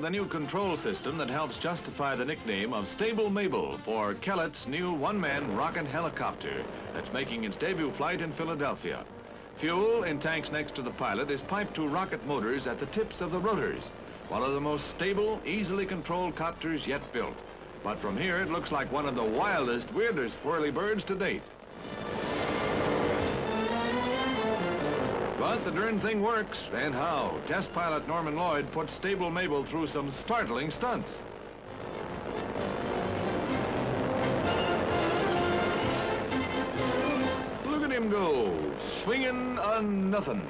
The new control system that helps justify the nickname of Stable Mabel for Kellett's new one-man rocket helicopter that's making its debut flight in Philadelphia. Fuel in tanks next to the pilot is piped to rocket motors at the tips of the rotors. One of the most stable, easily controlled copters yet built. But from here, it looks like one of the wildest, weirdest whirly birds to date. But the darn thing works, and how? Test pilot Norman Lloyd put Stable Mabel through some startling stunts. Look at him go, swinging on nothing.